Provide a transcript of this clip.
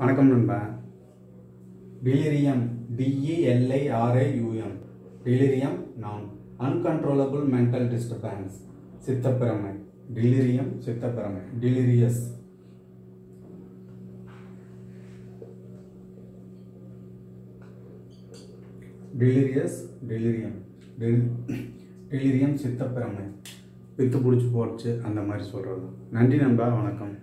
வணக்கம் நண்பா. டிலிரியம் டிஇஎல்ஐஆர்ஐயூஎம் டிலிரியம் நான் uncontrollable mental disturbance சித்தப்பிரமை டிலிரியம் சித்தப்பிரமை டிலிரியஸ் டிலிரியஸ் delirium delirium சித்தப்பிரமை with பிடிச்சி போச்சு அந்த மாதிரி சொல்கிறது நன்றி நண்பா வணக்கம்.